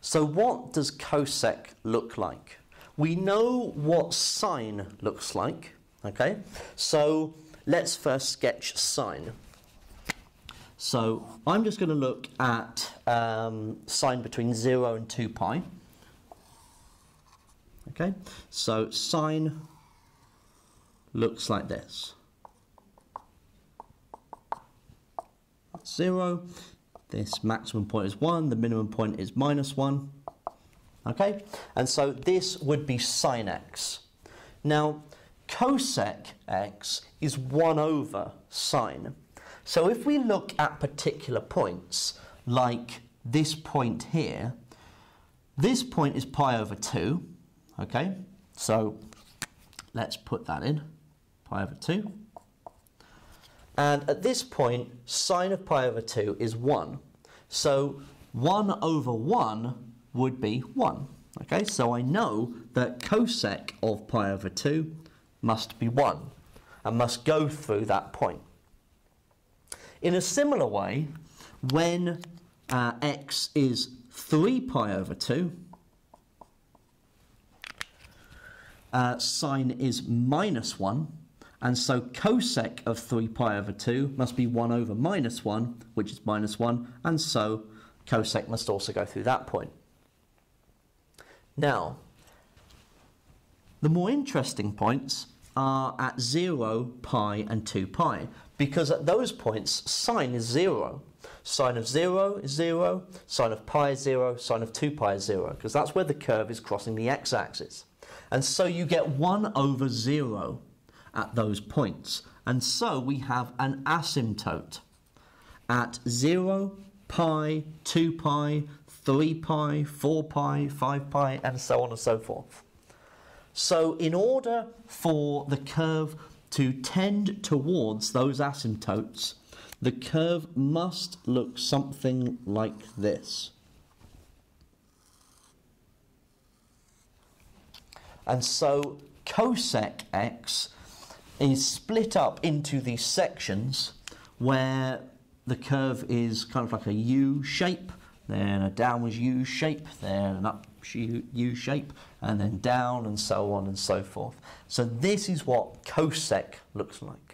So what does cosec look like? We know what sine looks like, okay? So let's first sketch sine. So I'm just going to look at um, sine between 0 and 2 pi. Okay, so sine looks like this. 0. This maximum point is 1, the minimum point is minus 1. Okay, and so this would be sine x. Now, cosec x is 1 over sine. So if we look at particular points, like this point here, this point is pi over 2, okay? So let's put that in, pi over 2. And at this point, sine of pi over 2 is 1. So 1 over 1 would be 1. Okay, so I know that cosec of pi over 2 must be 1 and must go through that point. In a similar way, when uh, x is 3 pi over 2, uh, sine is minus 1, and so cosec of 3 pi over 2 must be 1 over minus 1, which is minus 1, and so cosec must also go through that point. Now, the more interesting points are at 0, pi, and 2 pi, because at those points, sine is 0. Sine of 0 is 0, sine of pi is 0, sine of 2 pi is 0, because that's where the curve is crossing the x-axis. And so you get 1 over 0 at those points. And so we have an asymptote at 0, pi, 2 pi, 3 pi, 4 pi, 5 pi, and so on and so forth. So in order for the curve to tend towards those asymptotes, the curve must look something like this. And so cosec x is split up into these sections where the curve is kind of like a U shape, then a downwards U shape, then an up U shape, and then down and so on and so forth. So this is what cosec looks like.